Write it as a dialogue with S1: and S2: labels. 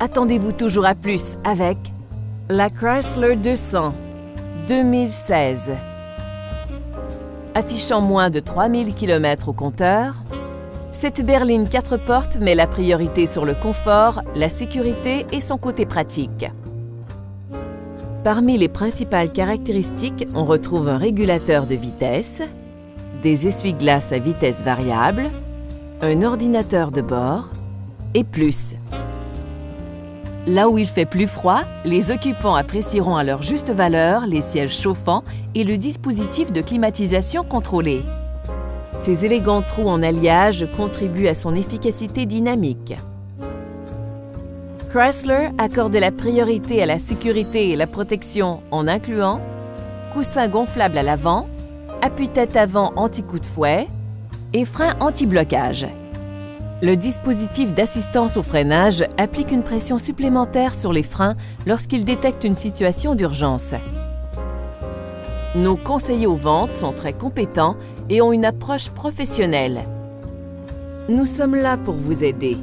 S1: Attendez-vous toujours à plus avec la Chrysler 200 2016. Affichant moins de 3000 km au compteur, cette berline 4 portes met la priorité sur le confort, la sécurité et son côté pratique. Parmi les principales caractéristiques, on retrouve un régulateur de vitesse, des essuie-glaces à vitesse variable, un ordinateur de bord et plus. Là où il fait plus froid, les occupants apprécieront à leur juste valeur les sièges chauffants et le dispositif de climatisation contrôlé. Ces élégants trous en alliage contribuent à son efficacité dynamique. Chrysler accorde la priorité à la sécurité et la protection en incluant coussin gonflable à l'avant, appui-tête avant anti-coup de fouet et frein anti-blocage. Le dispositif d'assistance au freinage applique une pression supplémentaire sur les freins lorsqu'il détecte une situation d'urgence. Nos conseillers aux ventes sont très compétents et ont une approche professionnelle. Nous sommes là pour vous aider.